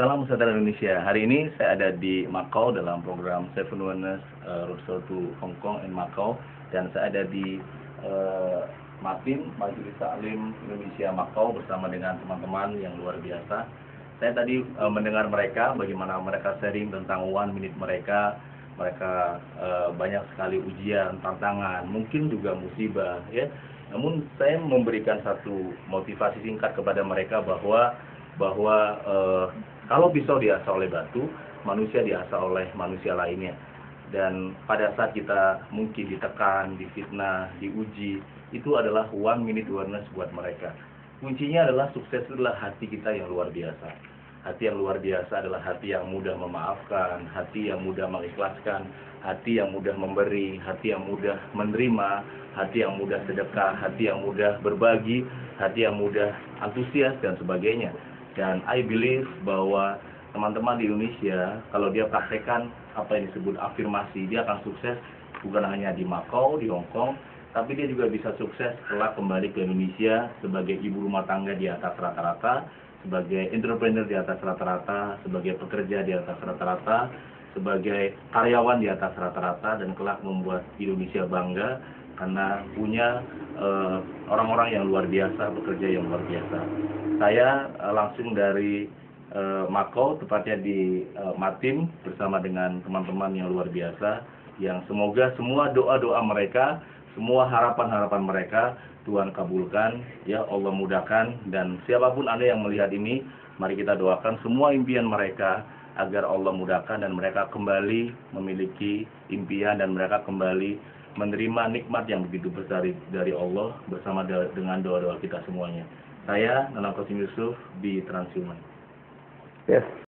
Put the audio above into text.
Salam Nusantara Indonesia. Hari ini saya ada di Macau dalam program Seven Wonders uh, Roadshow to Hong Kong and Macau dan saya ada di uh, Matin Majelis Taklim Indonesia Macau bersama dengan teman-teman yang luar biasa. Saya tadi uh, mendengar mereka bagaimana mereka sharing tentang one minute mereka. Mereka uh, banyak sekali ujian, tantangan, mungkin juga musibah ya. Namun saya memberikan satu motivasi singkat kepada mereka bahwa bahwa uh, kalau pisau diasah oleh batu, manusia diasah oleh manusia lainnya. Dan pada saat kita mungkin ditekan, difitnah, diuji, itu adalah one minute awareness buat mereka. Kuncinya adalah sukses adalah hati kita yang luar biasa. Hati yang luar biasa adalah hati yang mudah memaafkan, hati yang mudah mengikhlaskan, hati yang mudah memberi, hati yang mudah menerima, hati yang mudah sedekah, hati yang mudah berbagi, hati yang mudah antusias dan sebagainya. Dan I believe bahwa teman-teman di Indonesia, kalau dia praktekkan apa yang disebut afirmasi, dia akan sukses bukan hanya di Macau, di Hong Kong, tapi dia juga bisa sukses setelah kembali ke Indonesia sebagai ibu rumah tangga di atas rata-rata, sebagai entrepreneur di atas rata-rata, sebagai pekerja di atas rata-rata, sebagai karyawan di atas rata-rata, dan kelak membuat Indonesia bangga karena punya orang-orang uh, yang luar biasa, bekerja yang luar biasa. Saya uh, langsung dari uh, Makau, tepatnya di Matim, bersama dengan teman-teman yang luar biasa, yang semoga semua doa-doa mereka, semua harapan-harapan mereka, Tuhan kabulkan, ya Allah mudahkan, dan siapa pun Anda yang melihat ini, mari kita doakan semua impian mereka, agar Allah mudahkan dan mereka kembali memiliki impian dan mereka kembali menerima nikmat yang begitu besar dari Allah bersama dengan doa-doa kita semuanya. Saya Nanang Kosim Yusuf di Transhuman. Yes.